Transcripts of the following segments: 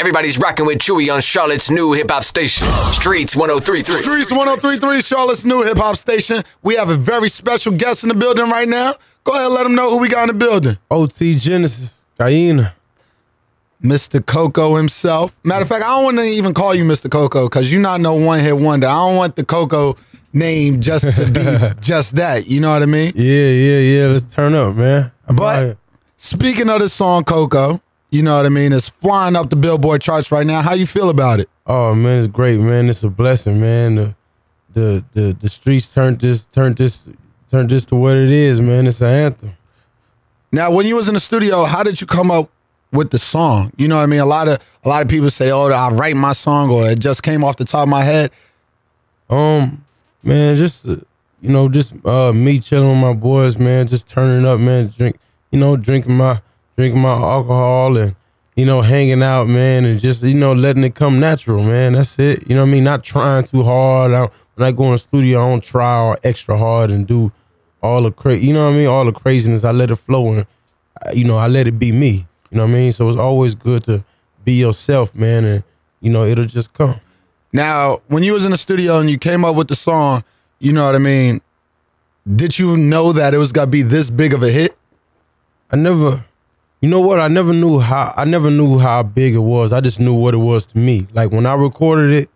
Everybody's rocking with Chewy on Charlotte's new hip hop station, Streetz 1033. Streetz 1033, Charlotte's new hip hop station. We have a very special guest in the building right now. Go ahead, let them know who we got in the building. OT Genasis, Guyana. Mr. Coco himself. Matter of fact, I don't want to even call you Mr. Coco because you're not no one hit wonder. I don't want the Coco name just to be just that. You know what I mean? Yeah, yeah, yeah. Let's turn up, man. I'm But- out Speaking of the song Coco, you know what I mean? It's flying up the Billboard charts right now. How you feel about it? Oh man, it's great, man. It's a blessing, man. The the the, the streets turned this turned this turned this to what it is, man. It's an anthem. Now, when you was in the studio, how did you come up with the song? You know what I mean? A lot of a lot of people say, "Oh, I write my song," or it just came off the top of my head. Um, man, just uh, you know, just uh me chilling with my boys, man, just turning up, man, drink, you know, drinking my drinking my alcohol and you know, hanging out, man, and just you know, letting it come natural, man. That's it. You know what I mean? Not trying too hard. I, when I go in the studio, I don't try or extra hard and do all the cra You know what I mean? All the craziness. I let it flow and you know, I let it be me. You know what I mean? So it's always good to be yourself, man, and you know, it'll just come. Now, when you was in the studio and you came up with the song, you know what I mean? Did you know that it was gonna be this big of a hit? I never, you know what? I never knew how. I never knew how big it was. I just knew what it was to me. Like when I recorded it,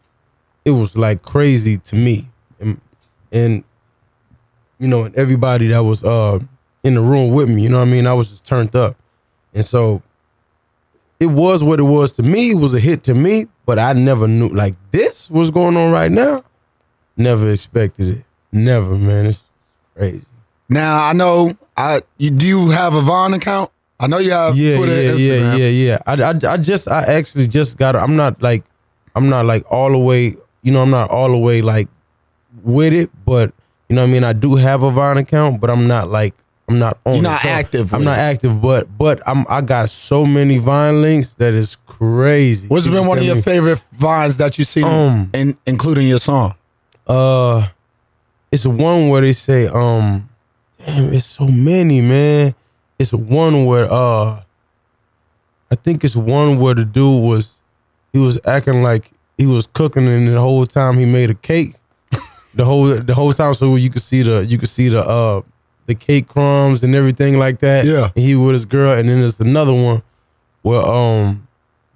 it was like crazy to me, and, and you know, and everybody that was uh in the room with me. You know what I mean? I was just turned up, and so it was what it was to me. It was a hit to me, but I never knew like this was going on right now. Never expected it. Never, man. It's crazy. Now I know I you do you have a Vine account? I know you have yeah, Twitter, yeah, yeah, yeah, yeah. I, I, I just, I actually just got. I'm not like, I'm not like all the way. You know, I'm not all the way like with it, but you know, what I mean, I do have a Vine account, but I'm not like, I'm not on. You're not So, active I'm with not it. active, but but I'm. I got so many Vine links that is crazy. What's been one of your me, favorite vines that you've seen, Um, in, including your song? Uh, it's one where they say, um, damn, it's so many, man. It's one where, uh, I think it's one where the dude was, he was acting like he was cooking, and the whole time he made a cake. the whole the whole time, so you could see the you could see the uh the cake crumbs and everything like that. Yeah. and he with his girl, and then there's another one where um,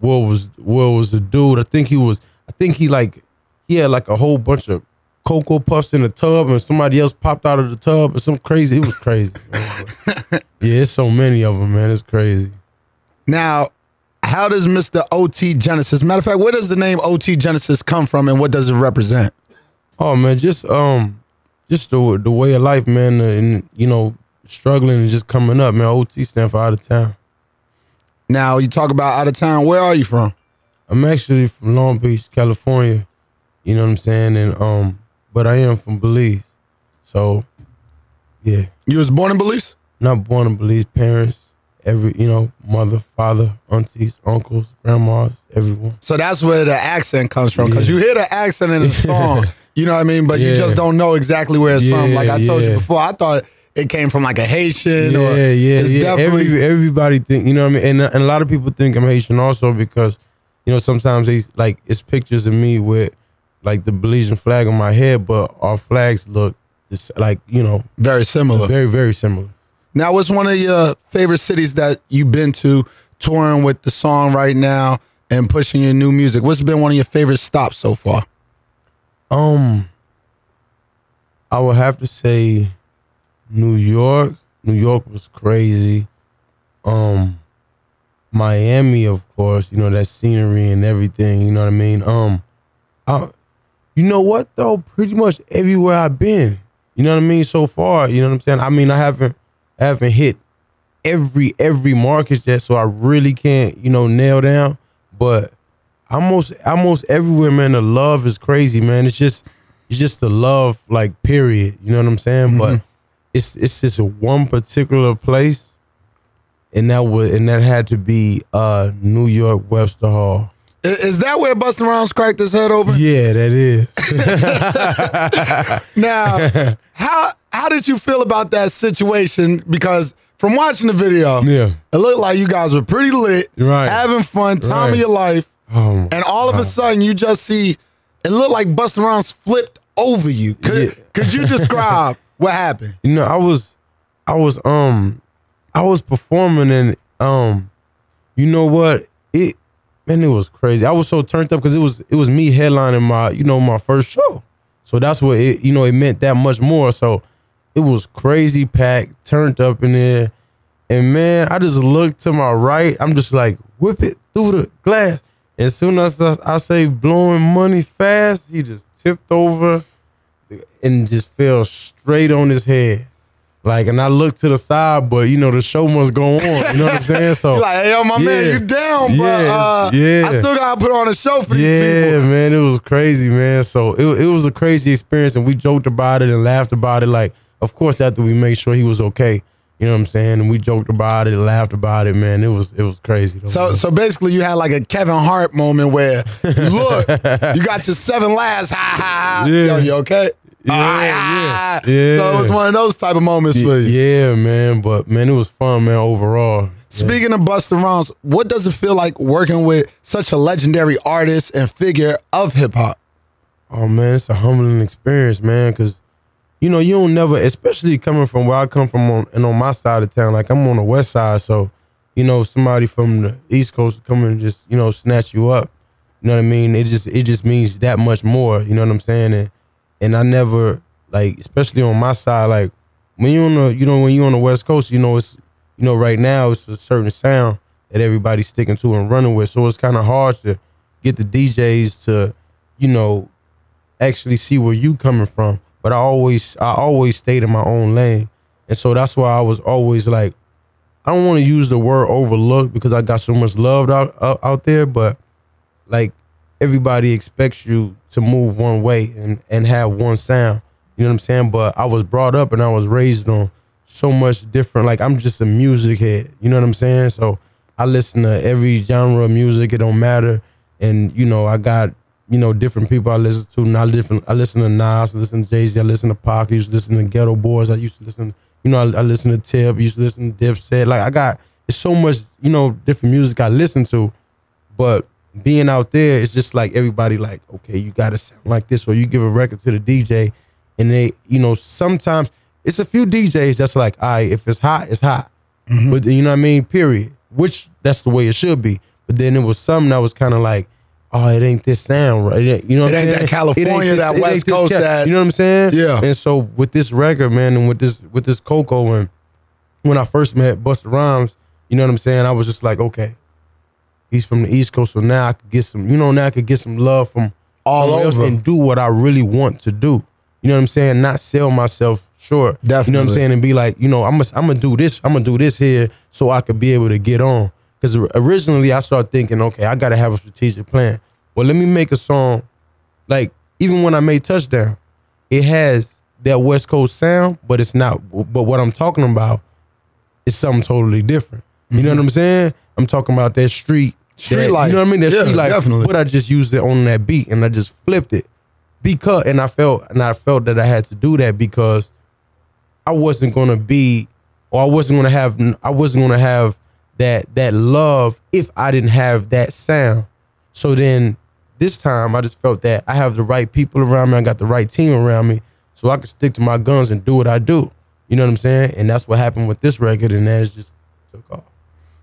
where was where was the dude? I think he was. I think he like he had like a whole bunch of cocoa puffs in the tub, and somebody else popped out of the tub, or some crazy. It was crazy. yeah, it's so many of them, man. It's crazy. Now, how does Mr. OT Genasis? Matter of fact, where does the name OT Genasis come from, and what does it represent? Oh man, just um, just the the way of life, man, and you know, struggling and just coming up, man. OT stand for out of town. Now, you talk about out of town. Where are you from? I'm actually from Long Beach, California. You know what I'm saying? And um, but I am from Belize, so yeah. You was born in Belize. not born in Belize. Parents, every you know, mother, father, aunties, uncles, grandmas, everyone. So that's where the accent comes from. Because Yeah. you hear the accent in the song, you know what I mean? But you just don't know exactly where it's from. Like I told you before, I thought it came from like a Haitian Yeah, or yeah, it's yeah. definitely Every, everybody think you know what I mean, and and a lot of people think I'm Haitian also because you know sometimes they like it's pictures of me with like the Belizean flag on my head, but our flags look just like you know very similar. very very similar. Now, what's one of your favorite cities that you've been to touring with the song right now and pushing your new music? What's been one of your favorite stops so far? Um, I would have to say New York. New York was crazy. Um, Miami, of course, you know that scenery and everything. You know what I mean. Um, I, you know what though? Pretty much everywhere I've been. You know what I mean. So far, you know what I'm saying. I mean, I haven't, I haven't hit every every market yet, so I really can't, you know, nail down. But almost almost everywhere, man. The love is crazy, man. It's just it's just the love, like period. You know what I'm saying? But it's it's just one particular place, and that was and that had to be uh New York Webster Hall. Is that where Busta Rhymes cracked his head open? Yeah, that is. Now, how how did you feel about that situation? Because from watching the video, yeah. it looked like you guys were pretty lit, Right. having fun, time of your life. Oh, and all of a sudden you just see it looked like Busta Rhymes flipped over you. Could, Yeah. could you describe what happened? you know, I was, I was, um, I was performing and, um, you know what? Man, it was crazy. I was so turned up because it was, it was me headlining my, you know, my first show. So that's what it, you know, it meant that much more. So it was crazy packed, turned up in there. And man, I just looked to my right. I'm just like, whip it through the glass. As soon as I, I say blowing money fast, he just tipped over and just fell straight on his head. Like, and I look to the side, but you know, the show must go on. You know what I'm saying? So, like, hey, yo, my man, you down, but Yeah, uh, yeah. I still gotta put on a show for these yeah, people. Yeah, man, it was crazy, man. So it, it was a crazy experience, and we joked about it and laughed about it. Like, of course, after we made sure he was okay, you know what I'm saying, and we joked about it, laughed about it, man. It was it was crazy. Though, So, man. so basically, you had like a Kevin Hart moment where, you look, you got your seven laughs, ha ha. ha. Yeah. Yo, you okay? Yeah, Ah, yeah, So it was one of those type of moments for you. yeah, man. But man, it was fun, man. Overall, Speaking of Busta Rhymes, what does it feel like working with such a legendary artist and figure of hip hop? Oh man, it's a humbling experience, man. Cause you know you don't never, especially coming from where I come from on and on my side of town. Like I'm on the west side, so you know somebody from the east coast coming and just you know snatch you up. You know what I mean? It just it just means that much more. You know what I'm saying? And and I never like, especially on my side, like when you on the you know when you on the west coast, you know it's you know right now it's a certain sound that everybody's sticking to and running with. So it's kind of hard to get the DJs to you know actually see where you coming from. But I always I always stayed in my own lane. And so that's why I was always like, I don't want to use the word overlooked because I got so much love out, out out there, but like everybody expects you to move one way and, and have one sound. You know what I'm saying? But I was brought up and I was raised on so much different. Like I'm just a music head. You know what I'm saying? So I listen to every genre of music. It don't matter. And you know, I got you know different people I listen to. I listen. I listen to Nas. I listen to Jay Z. I listen to Pac. I used to listen to Geto Boys. I used to listen. You know, I, I listen to Tip. I used to listen to Dipset. Like I got it's so much you know different music I listen to. But being out there, it's just like everybody like, okay, you gotta sound like this, or you give a record to the DJ, and they, you know, sometimes it's a few DJs that's like, all right, if it's hot, it's hot. Mm-hmm. But you know what I mean? Period. Which that's the way it should be. But then it was something that was kind of like, oh, it ain't this sound right. You know, what It ain't that saying? California, that it West ain't this Coast, that- you know what I'm saying? Yeah. And so with this record, man, and with this with this Coco, and when I first met Busta Rhymes, you know what I'm saying? I was just like, okay, he's from the East Coast, so now I could get some, you know, now I could get some love from All over. and do what I really want to do. You know what I'm saying? Not sell myself short. You know what I'm saying? And be like, you know, I'm gonna I'm gonna do this. I'm gonna do this here so I could be able to get on. Because originally I started thinking, okay, I gotta have a strategic plan. Well, let me make a song. Like even when I made Touchdown, it has that West Coast sound, but it's not. But what I'm talking about is something totally different. You know what I'm saying? I'm talking about that street, Street that- life. You know what I mean? That Yeah, street life. definitely. But I just used it on that beat and I just flipped it because, and I felt, and I felt that I had to do that because I wasn't gonna be, or I wasn't gonna have, I wasn't gonna have that that love if I didn't have that sound. So then this time I just felt that I have the right people around me, I got the right team around me, so I could stick to my guns and do what I do. You know what I'm saying? And that's what happened with this record, and that just took off.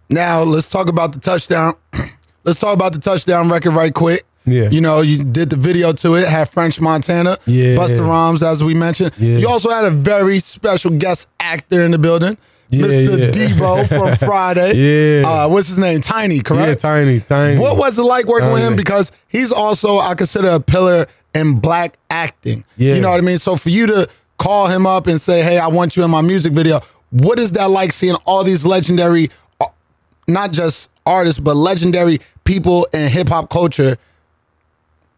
Now let's talk about the touchdown. let's talk about the touchdown record right quick. Yeah. You know, you did the video to it, had French Montana, Yeah. Busta Rhymes, as we mentioned. Yeah. You also had a very special guest actor in the building, Yeah, Mr. yeah. Debo from Friday. Yeah. Uh, what's his name? Tiny, correct? Yeah, tiny, tiny. What was it like working with him? Because he's also, I consider, a pillar in black acting. Yeah. You know what I mean? So for you to call him up and say, hey, I want you in my music video, what is that like seeing all these legendary, not just artists, but legendary people in hip hop culture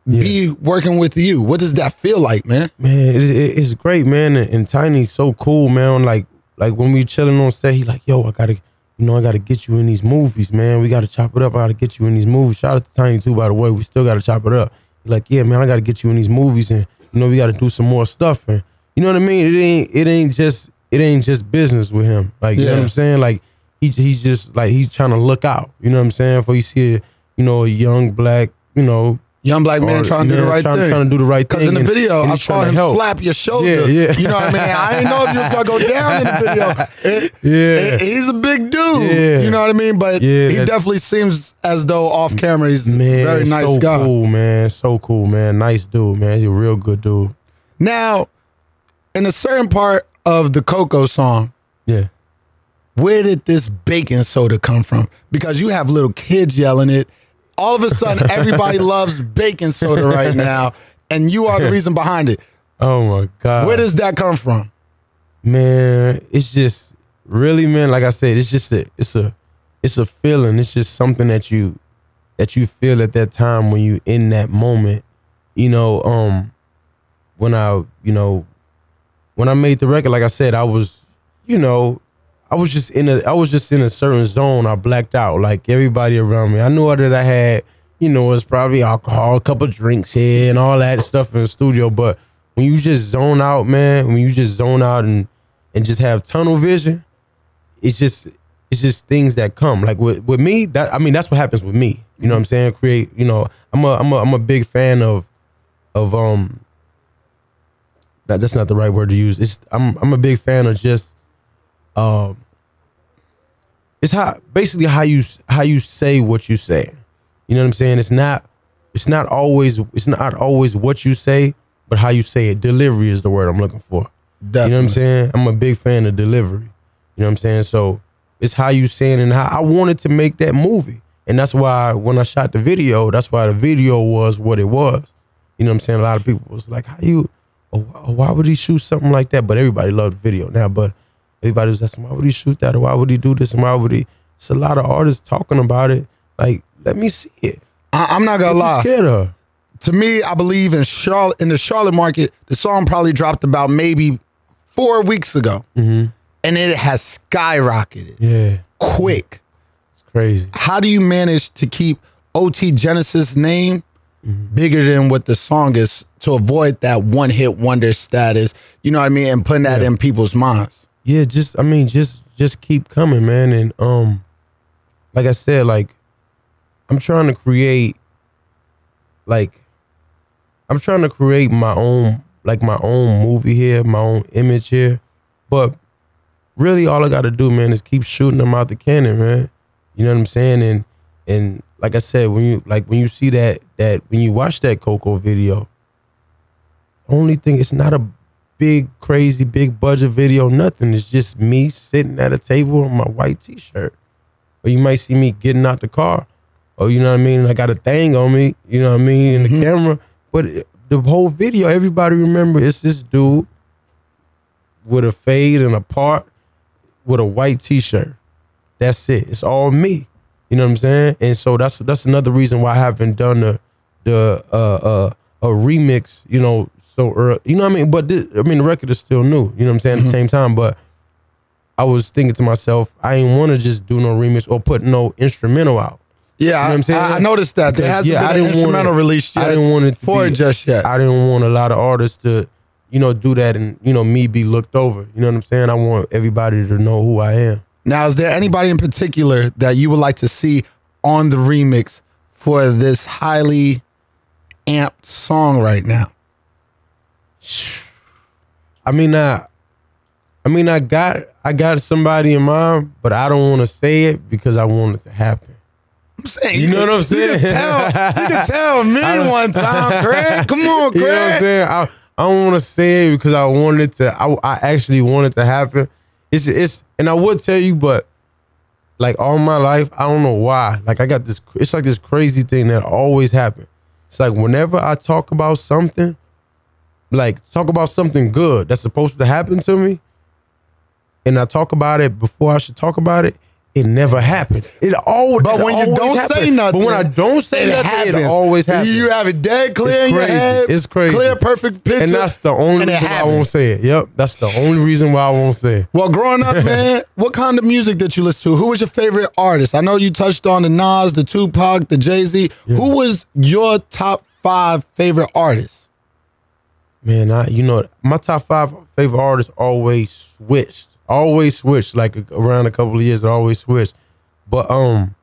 be working with you? What does that feel like, man? man, it's, it's great, man. And, and Tiny so cool, man. Like like when we chilling on set, he like, yo, I gotta, you know, I gotta get you in these movies, man. We gotta chop it up. I gotta get you in these movies. Shout out to Tiny too, by the way. We still gotta chop it up. He like, yeah, man, I gotta get you in these movies, and you know, we gotta do some more stuff. And you know what I mean? It ain't it ain't just it ain't just business with him. Like you know what I'm saying? Like he he's just like he's trying to look out. You know what I'm saying? For you see you know, a young black, you know, Young black man trying to do the right trying- thing. trying to do the right thing. Because in the video, and I saw him help. slap your shoulder. Yeah, yeah. You know what I mean? I didn't know if you was gonna go down in the video. It- Yeah. it- he's a big dude. Yeah. You know what I mean? But Yeah, he that- definitely seems as though off camera he's a man, very nice so guy. cool, man, so cool, man, nice dude, man. He's a real good dude. Now, in a certain part of the Coco song, Yeah. Where did this baking soda come from? Because you have little kids yelling it. All of a sudden, everybody loves baking soda right now, and you are the reason behind it. Oh my god. Where does that come from? man it's just really man like i said it's just a it's a it's a feeling it's just something that you that you feel at that time when you in that moment you know um when i you know when i made the record like i said i was you know i was just in a i was just in a certain zone. I blacked out like everybody around me. I knew that i had you know it's probably alcohol a couple drinks here and all that stuff in the studio. But when you just zone out man when you just zone out and and just have tunnel vision it's just it's just things that come. Like with, with me that i mean that's what happens with me. You know what i'm saying? Create you know i'm a i'm a, I'm a big fan of of um that, that's not the right word to use. It's i'm i'm a big fan of just um it's how basically how you how you say what you say you know what i'm saying it's not it's not always it's not always what you say but how you say it delivery is the word i'm looking for you know what I'm saying? I'm a big fan of delivery. You know what I'm saying? So it's how you saying and how I wanted to make that movie. And that's why when I shot the video, that's why the video was what it was. You know what I'm saying? A lot of people was like, how you, oh, why would he shoot something like that? But everybody loved the video now. But everybody was asking, why would he shoot that? Or why would he do this? And why would he? It's a lot of artists talking about it. Like, let me see it. I, I'm not gonna lie. scared of? to me, I believe in Charlotte in the Charlotte market, the song probably dropped about maybe four weeks ago, mm-hmm. and it has skyrocketed Yeah, quick. it's crazy. How do you manage to keep OT Genasis name mm-hmm. bigger than what the song is to avoid that one hit wonder status? You know what I mean, and putting that Yeah. in people's minds. Yeah just i mean just just keep coming man and um like i said like i'm trying to create like i'm trying to create my own like my own movie here my own image here but really all i gotta do man is keep shooting them out the cannon man. You know what i'm saying? And and like i said when you like when you see that that when you watch that coco video only thing it's not a big crazy big budget video nothing. It's just me sitting at a table in my white t-shirt. Or you might see me getting out the car. Or you know what i mean? I got a thing on me you know what i mean in the camera. But the whole video everybody remember it's this dude with a fade and a part with a white t-shirt. That's it. It's all me. You know what i'm saying? And so that's that's another reason why i haven't done the the uh uh a remix you know so early you know what i mean but this, i mean the record is still new you know what i'm saying at the mm-hmm. same time but i was thinking to myself i ain't want to just do no remix or put no instrumental out Yeah, You know what I'm saying? I, I noticed that there hasn't yeah, been an didn't want instrumental released yet. I didn't want it to for be- it just yet. I didn't want a lot of artists to, you know, do that and you know me be looked over. You know what I'm saying? I want everybody to know who I am. Now, is there anybody in particular that you would like to see on the remix for this highly amped song right now? I mean, I, I mean, I got I got somebody in mind, but I don't want to say it because I want it to happen. I'm saying, You know what I'm saying? You can tell, you can tell me one time, Craig. Come on, Craig. You know what I'm saying? I, I don't want to say it because I want it to. I, I actually want it to happen. It's it's and I would tell you, but like all my life, I don't know why. Like I got this. It's like this crazy thing that always happens. It's like whenever I talk about something, like talk about something good that's supposed to happen to me, and I talk about it before I should talk about it. It never happened. It always. But it when you don't happen. say nothing, but when I don't say nothing, it always happens. You have it dead clear It's in your head. It's crazy. Clear, perfect picture. And that's the only it reason why I won't say it. Yep, that's the only reason why I won't say it. Well, growing up, man, what kind of music did you listen to? Who was your favorite artist? I know you touched on the Nas, the Tupac, the Jay Z. Who was your top five favorite artists? Man, I you know my top five favorite artists always switched, always switched. Like around a couple of years, it always switched. But um,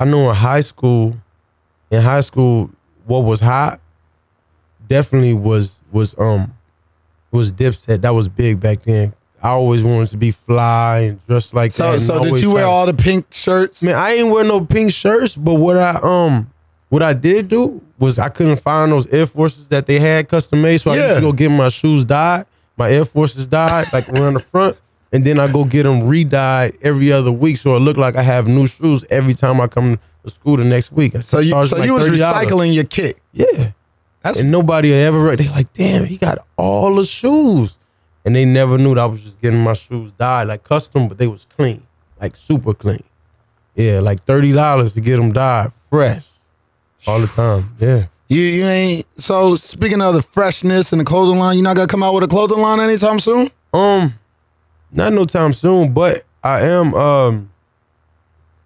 I know in high school, in high school, what was hot definitely was was um was Dipset. That was big back then. I always wanted to be fly and dressed like So that. so did you wear all the pink shirts? Man, I ain't wear no pink shirts, but what I um what I did do was I couldn't find those Air Forces that they had custom made, so I used to go get my shoes dyed. My Air Forces dyed like around the front, and then I go get them re-dyed every other week, so it looked like I have new shoes every time I come to school the next week. I So you so like you was $30. recycling your kit. Yeah. That's And nobody ever they like, damn, he got all the shoes. And they never knew that I was just getting my shoes dyed, like custom, but they was clean, like super clean. Yeah, like thirty dollars to get them dyed fresh all the time. Yeah. you you ain't so speaking of the freshness and the clothing line, you not gonna come out with a clothing line anytime soon? Um, not no time soon, but I am. Um,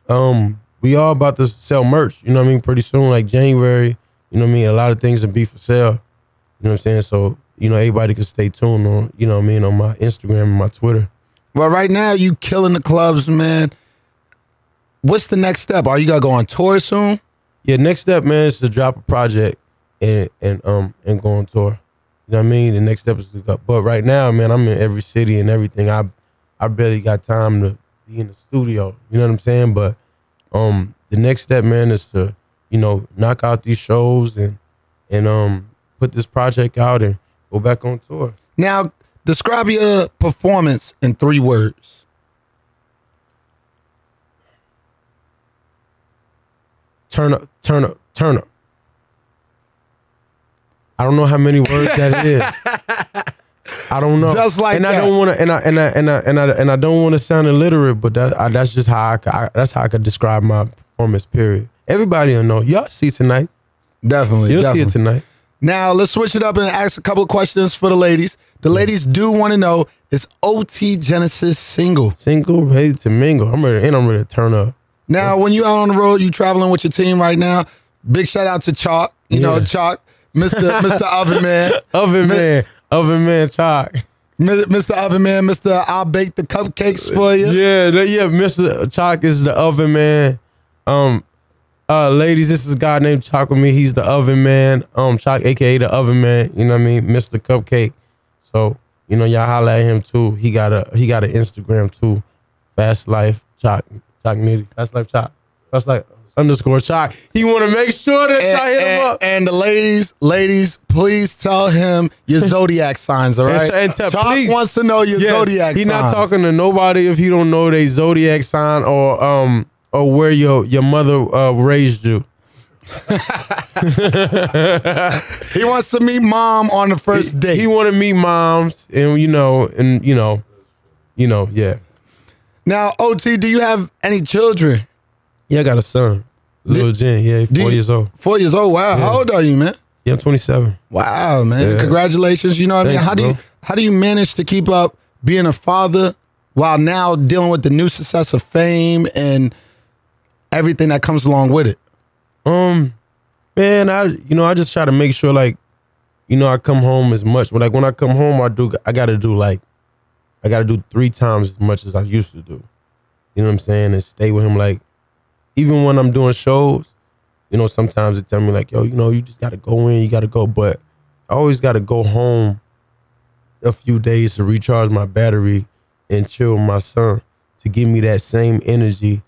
um, we all about to sell merch. You know what I mean? Pretty soon, like January. You know what I mean? A lot of things will be for sale. You know what I'm saying? So you know, everybody can stay tuned on. You know what I mean? On my Instagram and my Twitter. Well, right now you killing the clubs, man. What's the next step? Are you gonna go on tour soon? Yeah, next step, man, is to drop a project and and um and go on tour. You know what I mean? The next step is to go. But right now, man, I'm in every city and everything. I I barely got time to be in the studio. You know what I'm saying? But um the next step, man, is to, you know, knock out these shows and and um put this project out and go back on tour. Now, describe your performance in three words. Turn up, turn up, turn up. I don't know how many words that is. I don't know. Just like and I that. don't want to, and I and I and I and I and I don't want to sound illiterate, but that I, that's just how I, I that's how I could describe my performance. Period. Everybody will know. Y'all see tonight. Definitely. You'll definitely. see it tonight. Now let's switch it up and ask a couple of questions for the ladies. The mm. ladies do want to know: Is OT Genasis single? Single, ready to mingle. I'm ready, and I'm ready to turn up. Now, when you out on the road, you traveling with your team right now. Big shout out to Chalk. You know, Chalk, Mister Mister Oven Man, Oven man, oven man, chalk. Mister Oven Man, Mister I'll bake the cupcakes for you. Yeah, the- yeah. Mr. Chalk is the oven man. Um, uh, ladies, this is a guy named Chalk with me. He's the oven man. Um, Chalk, aka the oven man. You know what I mean, Mr. Cupcake. So you know, y'all holla at him too. He got a he got an Instagram too. Fast Life Chalk, Chalk Nitty. That's like Chalk. That's like underscore Chalk. He want to make sure that And, I hit him up. and the ladies, ladies, please tell him your zodiac signs. All right, And- and Chalk please. wants to know your Yeah, zodiac. He not talking to nobody if he don't know their zodiac sign or um or where your your mother uh, raised you. He wants to meet mom on the first date. He want to meet moms, and you know, and you know, you know, yeah. Now, OT, do you have any children? Yeah, I got a son, little Jen. Yeah, four you- years old. Four years old. Wow. How old are you, man? Yeah, I'm 27. Wow, man. Yeah. Congratulations. You know what I mean? Thanks, How do you how do you manage to keep up being a father while now dealing with the new success of fame and everything that comes along with it? Um, man, I you know I just try to make sure like, you know, I come home as much. But like when I come home, I do I got to do like, I got to do three times as much as I used to do. You know what I'm saying? And stay with him like, even when I'm doing shows, you know, sometimes they tell me like, yo, you know, you just got to go in, you got to go. But I always got to go home a few days to recharge my battery and chill with my son to give me that same energy,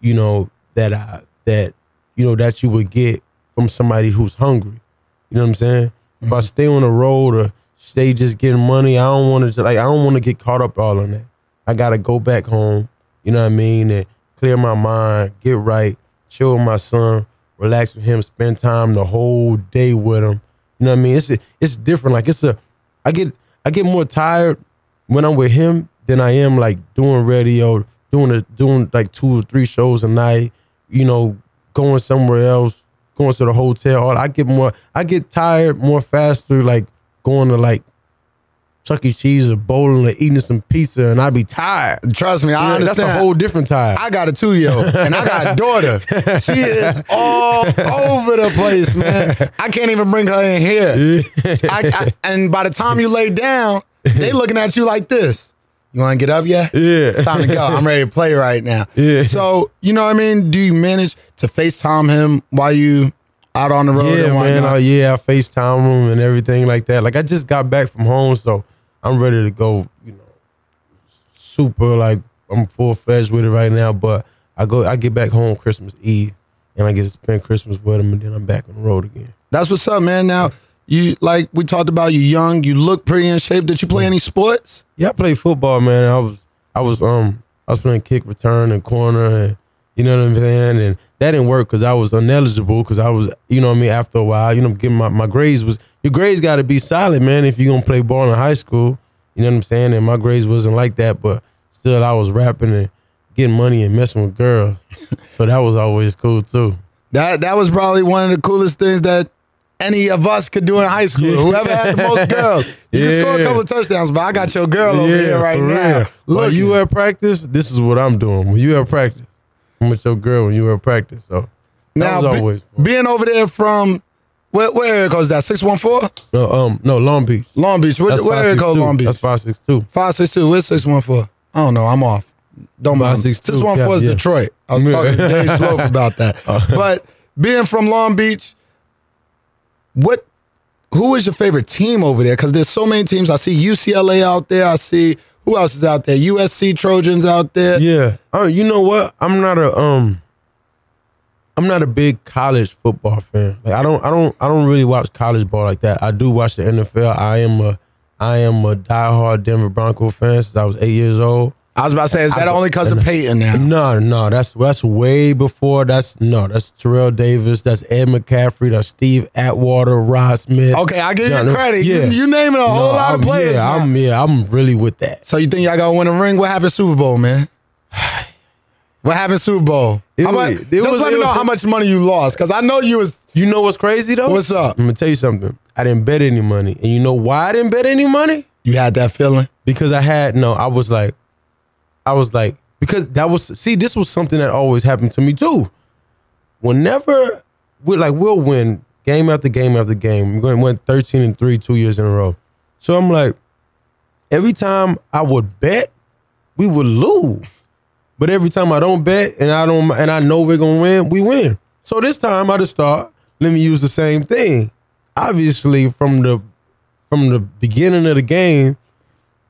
you know, that I that you know that you would get from somebody who's hungry. You know what I'm saying? If I mm-hmm. stay on the road or stay just getting money, I don't want to like I don't want to get caught up all on that. I gotta go back home. You know what I mean? And clear my mind, get right, chill with my son, relax with him, spend time the whole day with him. You know what I mean? It's it's different. Like it's a, I get I get more tired when I'm with him than I am like doing radio, doing a doing like two or three shows a night. You know, going somewhere else, going to the hotel. All I get more, I get tired more faster. Like going to like Chuck E. Cheese or bowling or eating some pizza, and I'd be tired. Trust me, I Yeah, understand. that's a whole different tire. I got a two year old and I got a daughter. She is all over the place, man. I can't even bring her in here. I, I, and by the time you lay down, they looking at you like this. You want to get up yet? Yeah. It's time to go. I'm ready to play right now. Yeah. So, you know what I mean? Do you manage to FaceTime him while you out on the road? Yeah, and man. Oh, yeah, I FaceTime him and everything like that. Like I just got back from home, so I'm ready to go. You know, super like I'm full fledged with it right now. But I go, I get back home Christmas Eve, and I get to spend Christmas with him, and then I'm back on the road again. That's what's up, man. Now, you like we talked about you young, you look pretty in shape. Did you play any sports? Yeah, I played football, man. I was, I was, um, I was playing kick, return, and corner, and you know what I'm saying. And that didn't work because I was ineligible because I was, you know what I mean. After a while, you know, getting my my grades was your grades got to be solid, man. If you're gonna play ball in high school, you know what I'm saying. And my grades wasn't like that, but still, I was rapping and getting money and messing with girls, so that was always cool too. That that was probably one of the coolest things that any of us could do in high school. Yeah. Whoever had the most girls. You can score a couple of touchdowns, but I got your girl over here right now. Look, you at practice, this is what I'm doing. When you at practice, I'm with your girl when you were at practice. So now be- being over there from where, where area code is that? Six one four No, um, no, Long Beach. Long Beach. Where, That's where area code 562. Long Beach? That's five six two. Five six two. Where's six one four? I don't know. I'm off. Don't mind. 562, Six one four is yeah. Detroit. I was Yeah. talking to Dave about that. But being from Long Beach, what? Who is your favorite team over there? Because there's so many teams. I see UCLA out there. I see who else is out there? USC Trojans out there. Yeah. Uh, you know what? I'm not a um. I'm not a big college football fan. Like I don't, I don't, I don't really watch college ball like that. I do watch the NFL. I am a, I am a diehard Denver Bronco fan since I was eight years old. I was about to say, is that I- only because of Peyton now? No, no, that's that's way before. That's no, that's Terrell Davis. That's Ed McCaffrey. That's Steve Atwater, Rod Smith. Okay, I give you credit. yeah. You, you naming a whole lot of I'm- players. Yeah, now. I'm yeah, I'm really with that. So you think y'all gonna win a ring? What happened Super Bowl, man? What happened Super Bowl? It How was- it just was- let me know was- how much money you lost, because I know you was. You know what's crazy though? What's up? I'm gonna tell you something. I didn't bet any money, and you know why I didn't bet any money? You had that feeling. Because I had no. I was like, I was like, because that was see, this was something that always happened to me too. Whenever we like, we'll win game after game after game. Going to 13 and three two years in a row. So I'm like, every time I would bet, we would lose. But every time I don't bet and I don't and I know we're gonna win, we win. So this time I just thought, let me use the same thing. Obviously, from the from the beginning of the game,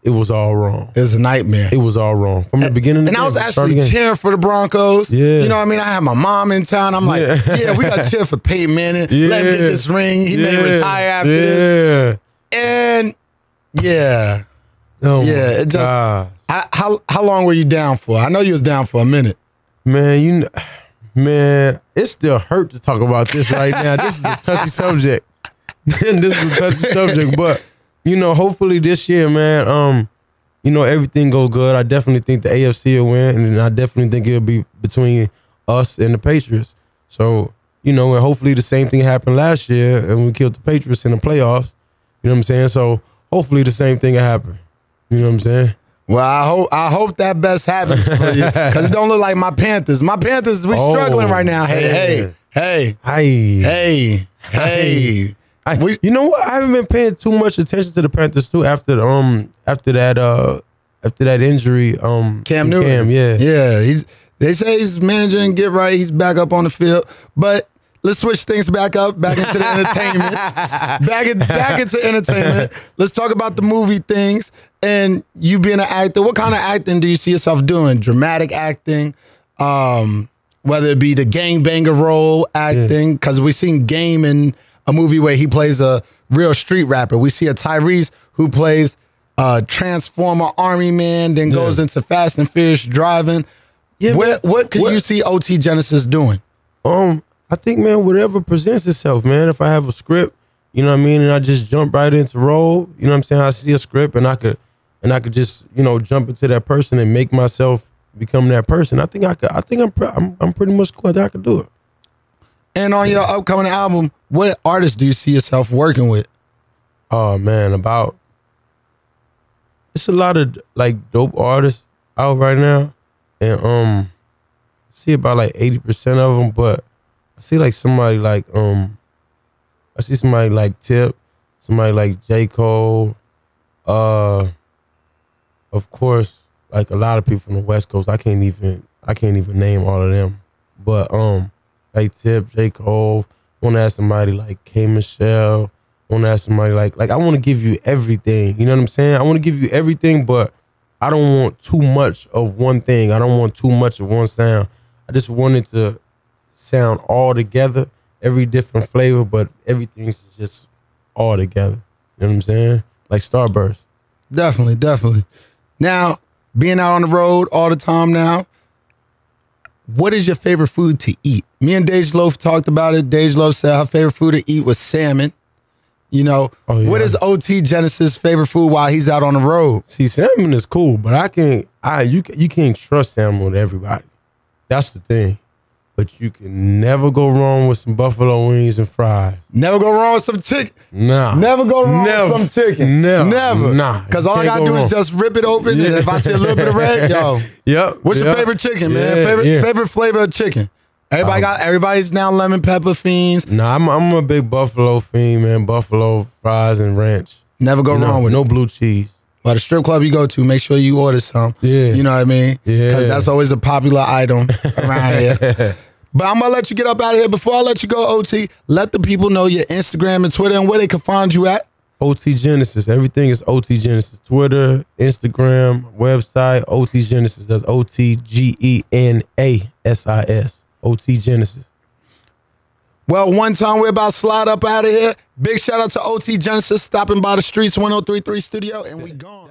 it was all wrong. It was a nightmare. It was all wrong from the beginning. And I was game, the start of actually cheering for the Broncos. Yeah. You know what I mean? I had my mom in town. I'm like, yeah, Yeah. we got to cheer for Peyton Manning. Yeah. Let him get this ring. He may retire after this. Yeah. And yeah. Oh Yeah, it just- God. How, how long were you down for? I know you was down for a minute. Man, you man, it still hurt to talk about this right now. this is a touchy subject. this is a touchy subject, but you know, hopefully this year, man, um, you know, everything go good. I definitely think the AFC will win, and I definitely think it'll be between us and the Patriots. So, you know, and hopefully the same thing happened last year, and we killed the Patriots in the playoffs. You know what I'm saying? So hopefully the same thing will happen. You know what I'm saying? Well, I hope I hope that best happens for you because it don't look like my Panthers. My Panthers, we Oh, struggling right now. Hey, man. hey, hey, Hey, hey, hey. I, We- you know what? I haven't been paying too much attention to the Panthers too after the, um after that uh after that injury um Cam to Newton. Cam, yeah. yeah. He's they say he's managing, get right. He's back up on the field, but. Let's switch things back up, back into the entertainment, back in, back into entertainment. Let's talk about the movie things and you being an actor. What kind of acting do you see yourself doing? Dramatic acting, um, whether it be the gangbanger role acting, because we've seen Game in a movie where he plays a real street rapper. We see a Tyrese who plays a Transformer Army Man, then goes Yeah. into Fast and Furious driving. Yeah, what man. what could What- you see OT Genasis doing? Um, I think man, whatever presents itself, man. If I have a script, you know what I mean, and I just jump right into role, you know what I'm saying? I see a script and I could and I could just, you know, jump into that person and make myself become that person. I think I could I think I'm I'm, I'm pretty much cool. I think I could do it. And on your upcoming album, what artists do you see yourself working with? Oh man, about it's a lot of like dope artists out right now, and um, see about like eighty percent of them. But I see like somebody like um, I see somebody like Tip, somebody like J Cole, uh, of course, like a lot of people from the West Coast, I can't even I can't even name all of them. But um, like Tip, J. Cole, wanna ask somebody like K Michelle, wanna ask somebody like like I wanna give you everything. You know what I'm saying? I wanna give you everything, but I don't want too much of one thing. I don't want too much of one sound. I just wanted to sound all together, every different flavor, but everything's just all together. You know what I'm saying? Like Starburst. Definitely, definitely. Now, being out on the road all the time now, what is your favorite food to eat? Me and Dej Loaf talked about it. Dej Loaf said her favorite food to eat was salmon. You know, Oh, yeah. what is OT Genasis' favorite food while he's out on the road? See, salmon is cool, but I can't. I you you can't trust salmon with everybody. That's the thing. But you can never go wrong with some buffalo wings and fries. Never go wrong with some chicken. Nah, Never go wrong Never. with some chicken. Never. Never. Nah, Because all I gotta go do is just rip it open. And if I see a little bit of red, yo, Yep. what's your favorite chicken, man? Yeah, favorite yeah. favorite flavor of chicken. Everybody um, got everybody's now lemon pepper fiends. Nah, I'm I'm a big buffalo fiend, man. Buffalo fries and ranch. Never go You know, wrong with no it. blue cheese. But the strip club you go to, make sure you order some. Yeah. You know what I mean? Yeah. Because that's always a popular item around here. But I'm gonna let you get up out of here. Before I let you go, OT, let the people know your Instagram and Twitter and where they can find you at. OT Genasis. Everything is OT Genasis. Twitter, Instagram, website, OT Genasis. That's O T G E N A S I S. OT Genasis. Well, one time we're about to slide up out of here. Big shout out to OT Genasis stopping by the Streetz 1033 studio, and we gone.